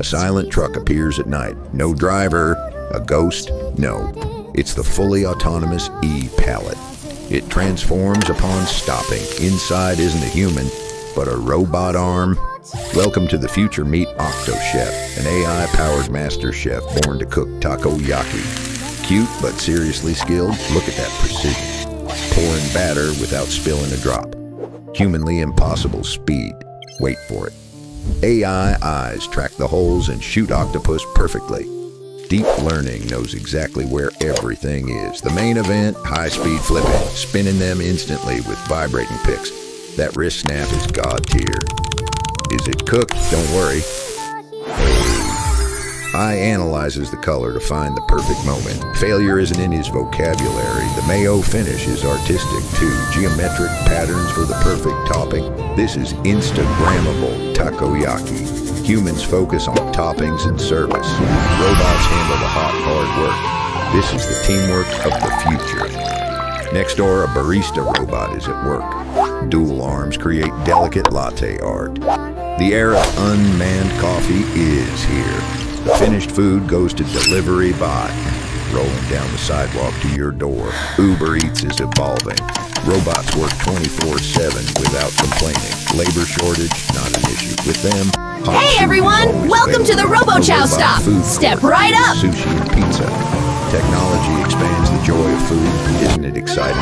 A silent truck appears at night. No driver, a ghost, no. It's the fully autonomous e-Palette. It transforms upon stopping. Inside isn't a human, but a robot arm. Welcome to the future meet Octo Chef, an AI-powered master chef born to cook takoyaki. Cute but seriously skilled, look at that precision. Pouring batter without spilling a drop. Humanly impossible speed. Wait for it. AI eyes track the holes and shoot octopus perfectly. Deep Learning knows exactly where everything is. The main event, high-speed flipping, spinning them instantly with vibrating picks. That wrist snap is god tier. Is it cooked? Don't worry. Eye analyzes the color to find the perfect moment. Failure isn't in his vocabulary. The mayo finish is artistic too. Geometric patterns for the perfect topping. This is Instagrammable takoyaki. Humans focus on toppings and service. Robots handle the hot, hard work. This is the teamwork of the future. Next door, a barista robot is at work. Dual arms create delicate latte art. The era of unmanned coffee is here. The finished food goes to delivery by rolling down the sidewalk to your door. Uber Eats is evolving. Robots work 24-7 without complaining. Labor shortage, not an issue. With them, Hey everyone! Welcome to the available. Robo Chow stop. food Step right up. Sushi and pizza. Technology expands the joy of food. Isn't it exciting?